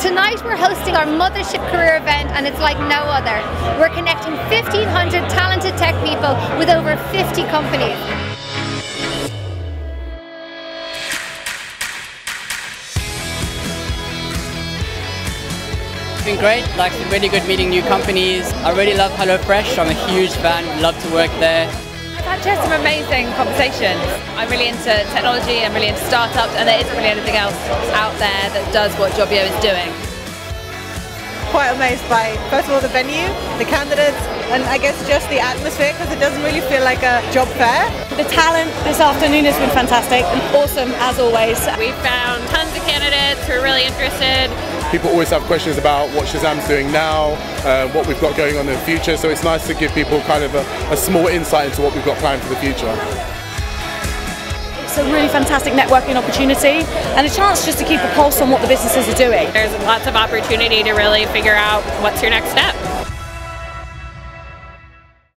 Tonight we're hosting our Mothership Career event and it's like no other. We're connecting 1,500 talented tech people with over 50 companies. It's been great, like really good meeting new companies. I really love HelloFresh, I'm a huge fan, love to work there. I've had some amazing conversations. I'm really into technology, I'm really into startups, and there isn't really anything else out there that does what Jobbio is doing. Quite amazed by, first of all, the venue, the candidates, and I guess just the atmosphere because it doesn't really feel like a job fair. The talent this afternoon has been fantastic and awesome as always. We found tons of candidates who are really interested. People always have questions about what Shazam's doing now, uh, what we've got going on in the future, so it's nice to give people kind of a, a small insight into what we've got planned for the future. It's a really fantastic networking opportunity and a chance just to keep a pulse on what the businesses are doing. There's lots of opportunity to really figure out what's your next step.